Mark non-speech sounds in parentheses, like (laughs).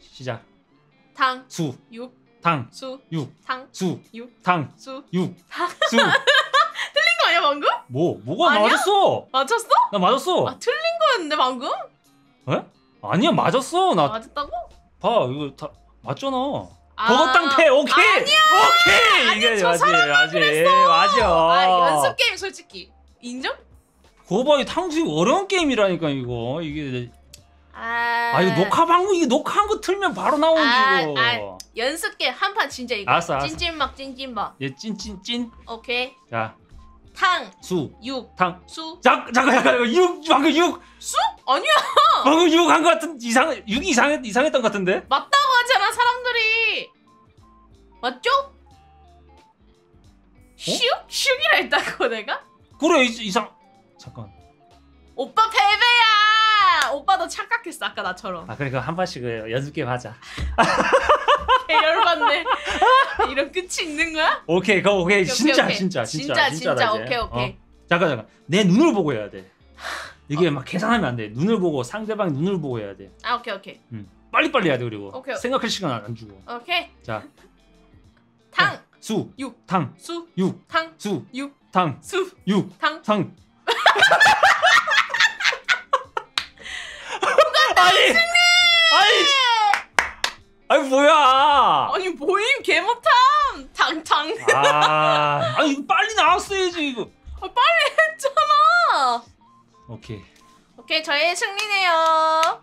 시작. 탕, 수, 육, 탕, 수, 육, 탕, 수, 육, 탕, 수. 육, 탕. 수. (laughs) 틀린 거 아니야 방금? 뭐 뭐가 아니야? 맞았어? 맞췄어? 나 맞았어. 아 틀린 거였는데 방금? 에? 아니야 맞았어. 나 맞았다고? 봐 이거 다 맞잖아. 아, 버거땅패 오케이 아니야. 오케이 아니, 이게 저 맞지 맞지 아 맞아. 연습 게임 솔직히 인정? 그거 봐, 이 탕수육 어려운 게임이라니까 이거 이게 아, 아 이거 녹화 방송 이게 녹화한 거 틀면 바로 나오는 아, 이거. 아. 연습 게임 한판 진짜 이거. 알았어, 알았어. 찐찐막 찐찐막. 얘 찐찐찐. 오케이. 자, 탕, 수, 육, 탕. 수. 잠 잠깐 잠깐 육 방금 육 아니야 (laughs) 방금 육한 거 같은 이상 육 이상했 이상했던 것 같은데. 맞다고 하잖아 사람들이. 맞죠? 슉? 슉이라 했다고 내가? 그래 이- 이상 잠깐. 오빠 패배야. 오빠도 착각했어 아까 나처럼. 아 그러니까 한 번씩 그 연습 게임 하자. 개 열받네. 이런 끝이 있는 거야? 오케이 그 오케이, 오케이, 진짜 오케이. 진짜 진짜 진짜 진짜 이제. 오케이 오케이. 어. 잠깐 잠깐 내 눈을 보고 해야 돼. 이게 막 계산하면 안 돼. 눈을 보고 상대방 눈을 보고 해야 돼. 아 오케이 오케이 빨리 빨리 해야 돼 그리고 오케이. 생각할 시간 안 주고. 오케이. 자 탕, 수, 육. 탕, 수, 육, 탕, 수, 육, 탕, 수, 육, 탕. 탕. 아니, 아니, 아니 뭐야? 아니 모임 개 못함. 탕탕. 아, 아니 이거 빨리 나왔어야지 이거. 했잖아. 오케이. 오케이 저의 승리네요.